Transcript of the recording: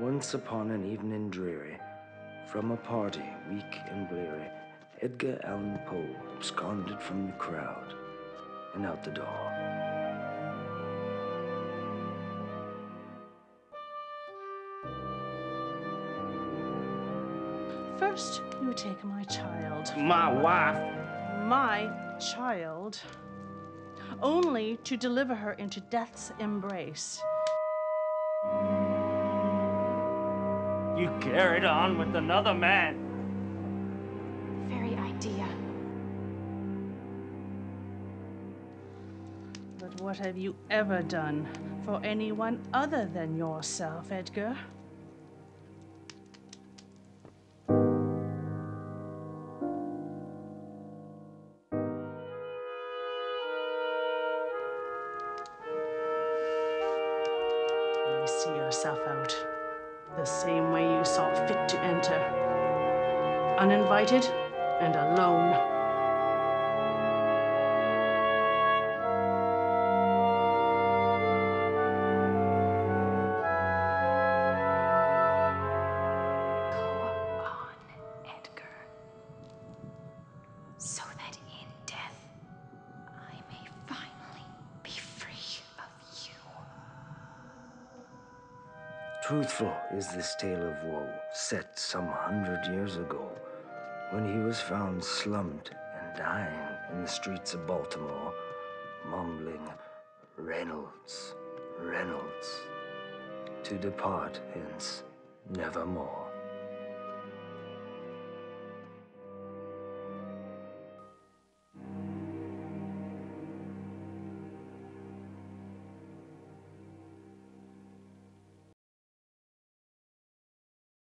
Once upon an evening dreary, from a party weak and bleary, Edgar Allan Poe absconded from the crowd and out the door. First, you take my child. My wife! My child. Only to deliver her into death's embrace. You carried on with another man. Very idea. But what have you ever done for anyone other than yourself, Edgar? See yourself out the same way you saw fit to enter uninvited and alone. Truthful is this tale of woe, set some hundred years ago, when he was found slumped and dying in the streets of Baltimore, mumbling, Reynolds, Reynolds, to depart hence nevermore.